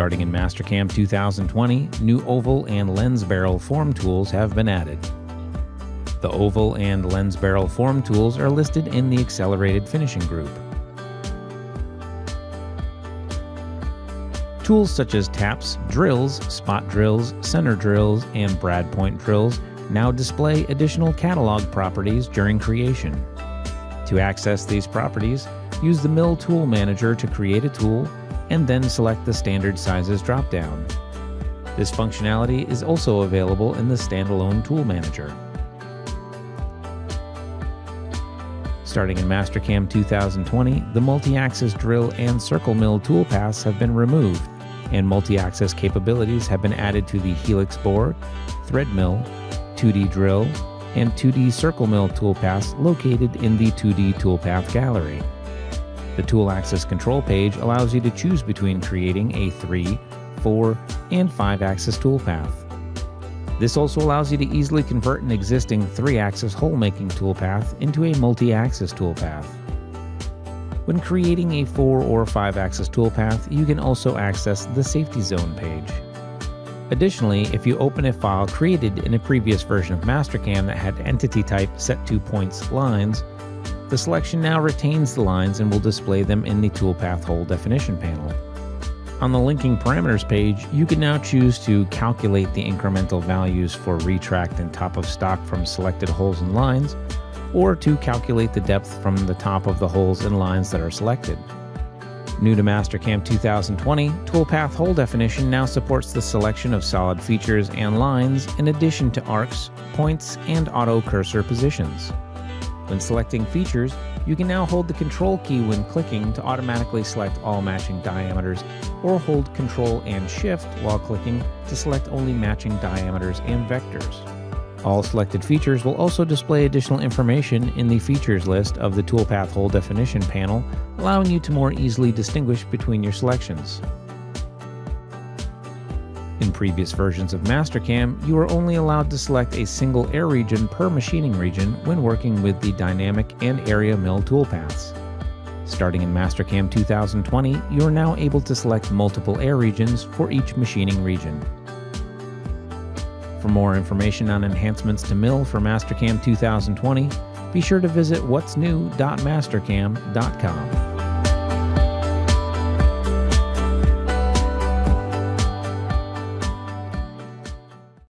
Starting in Mastercam 2020, new oval and lens barrel form tools have been added. The oval and lens barrel form tools are listed in the accelerated finishing group. Tools such as taps, drills, spot drills, center drills, and brad point drills now display additional catalog properties during creation. To access these properties, use the Mill Tool Manager to create a tool and then select the standard sizes dropdown. This functionality is also available in the standalone Tool Manager. Starting in Mastercam 2020, the multi-axis drill and circle mill toolpaths have been removed, and multi-axis capabilities have been added to the helix bore, thread mill, 2D drill, and 2D circle mill toolpaths located in the 2D toolpath gallery. The tool axis control page allows you to choose between creating a 3, 4, and 5 axis toolpath. This also allows you to easily convert an existing 3-axis hole-making toolpath into a multi-axis toolpath. When creating a 4 or 5-axis toolpath, you can also access the Safety Zone page. Additionally, if you open a file created in a previous version of Mastercam that had entity type set to points lines, the selection now retains the lines and will display them in the toolpath hole definition panel. On the linking parameters page, you can now choose to calculate the incremental values for retract and top of stock from selected holes and lines, or to calculate the depth from the top of the holes and lines that are selected. New to Mastercam 2020, Toolpath Hole Definition now supports the selection of solid features and lines in addition to arcs, points, and auto cursor positions. When selecting features, you can now hold the Control key when clicking to automatically select all matching diameters, or hold Control and Shift while clicking to select only matching diameters and vectors. All selected features will also display additional information in the features list of the Toolpath Hole Definition panel, allowing you to more easily distinguish between your selections. In previous versions of Mastercam, you were only allowed to select a single air region per machining region when working with the dynamic and area mill toolpaths. Starting in Mastercam 2020, you are now able to select multiple air regions for each machining region. For more information on enhancements to Mill for Mastercam 2020, be sure to visit what'snew.mastercam.com.